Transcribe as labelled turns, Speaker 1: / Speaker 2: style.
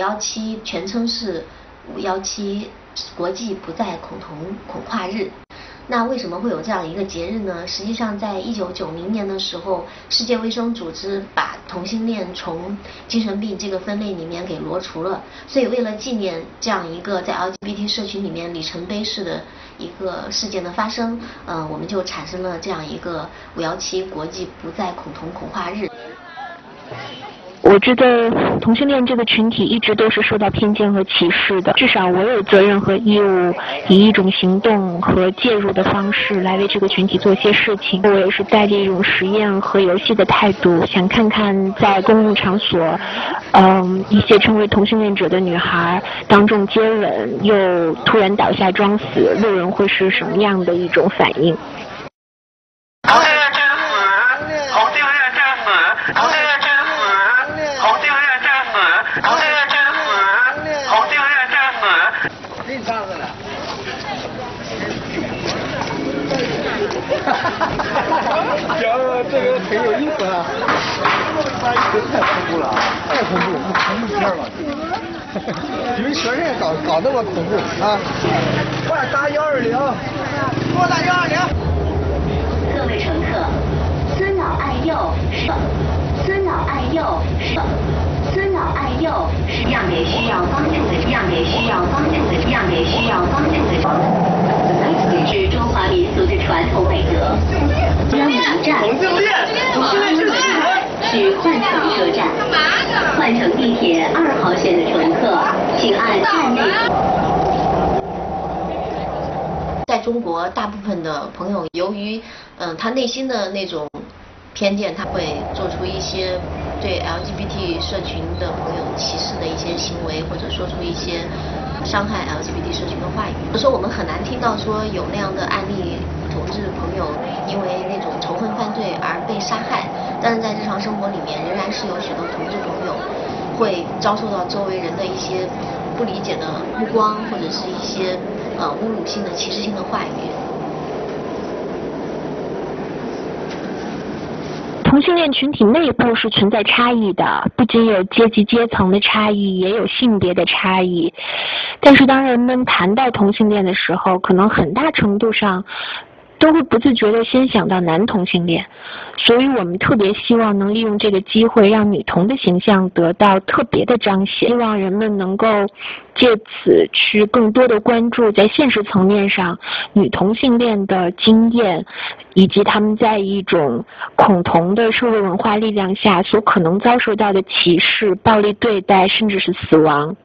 Speaker 1: 幺七全称是五幺七国际不再恐同恐跨日。那为什么会有这样一个节日呢？实际上，在一九九零年的时候，世界卫生组织把同性恋从精神病这个分类里面给挪除了。所以，为了纪念这样一个在 LGBT 社群里面里程碑式的一个事件的发生，呃，我们就产生了这样一个五幺七国际不再恐同恐跨日。
Speaker 2: 我觉得同性恋这个群体一直都是受到偏见和歧视的，至少我有责任和义务以一种行动和介入的方式来为这个群体做一些事情。我也是带着一种实验和游戏的态度，想看看在公共场所，嗯，一些称为同性恋者的女孩当众接吻又突然倒下装死，路人会是什么样的一种反应。
Speaker 3: 这个挺有意思啊！这太恐怖了，太恐怖，恐怖片了。你们学生也搞搞那么恐怖啊？快打幺二零，给我打幺二零。
Speaker 4: 各位乘客，尊老爱幼是尊老爱幼是尊老爱幼是让给需要帮助的，让给需要帮助的，让给需要帮助的，是中华民族的传统美德。幺零站，是换乘车站，换乘地铁二号线的乘客，请按站内。
Speaker 1: 在中国，大部分的朋友由于嗯他内心的那种偏见，他会做出一些对 LGBT 社群的朋友歧视的一些行为，或者说出一些伤害 LGBT 社群的话语。比如说，我们很难听到说有那样的案例。同志朋友因为那种仇恨犯罪而被杀害，但是在日常生活里面，仍然是有许多同志朋友会遭受到周围人的一些不理解的目光，或者是一些呃侮辱性的、歧视性的话语。
Speaker 2: 同性恋群体内部是存在差异的，不仅有阶级阶层的差异，也有性别的差异。但是当人们谈到同性恋的时候，可能很大程度上。都会不自觉地先想到男同性恋，所以我们特别希望能利用这个机会，让女同的形象得到特别的彰显，希望人们能够借此去更多的关注在现实层面上女同性恋的经验，以及他们在一种恐同的社会文化力量下所可能遭受到的歧视、暴力对待，甚至是死亡。